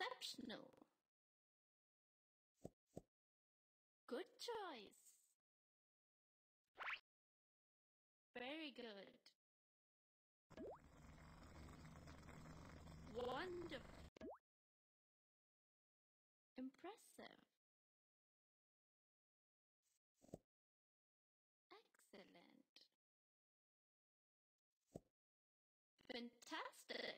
exceptional. Good choice. Very good. Wonderful. Impressive. Excellent. Fantastic.